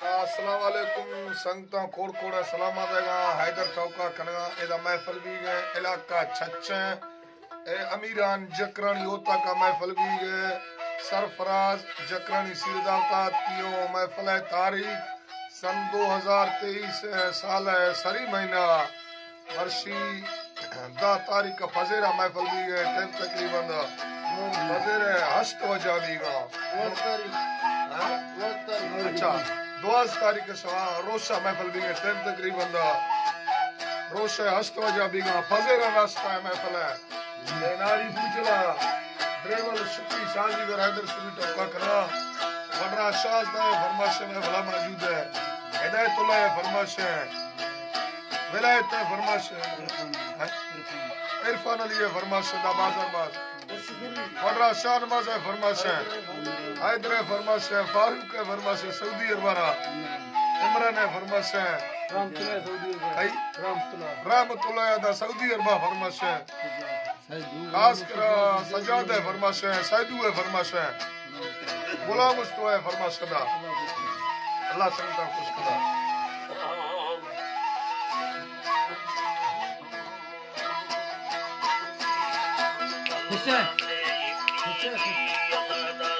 السلام علیکم سنگتا کوڑ کوڑ سلام آدھےگا حیدر ٹوکا کنگا ایدہ محفل بھی گئے علاقہ چھچیں اے امیران جکرانی ہوتا کا محفل بھی گئے سرفراز جکرانی سیرداوتا تیوں محفل ہے تاریخ سن دو ہزار تیئیس سال ہے سری مہینہ ورشی دا تاریخ کا فضیرہ محفل بھی گئے ٹیم تقریباً دا فضیرہ ہشت وجہ بھی گا اچھا دواز تاریخ سوا روشا محفل بھی گئے ٹیم تقریباً دا۔ روشا ہشت وجہ بھی گا فضیرہ راستہ ہے محفل ہے۔ ناری بوجلا ڈریول شکری شاہی در حیدر سوی ٹوکا کرنا وڈرا شاہ دا فرماشے میں بھلا موجود ہے۔ ہدایت اللہ فرماش ہے ولایت فرماش ہے عرفان علی فرماش دا بازار باز وڈرا شاہ نماز ہے فرماش ہے۔ حیدر فرماش ہے۔ فاروق ہے فرماش ہے۔ سعودی عربارہ عمران ہے فرماش ہے۔ رحمت اللہ دا سعودی عربہ فرماش ہے۔ خاص کر سجاد ہے فرماش ہے۔ سیدو ہے فرماش ہے۔ غلام استو ہے فرماش کدا اللہ سنتا خوش کدا Kısa. Kısa. Kısa.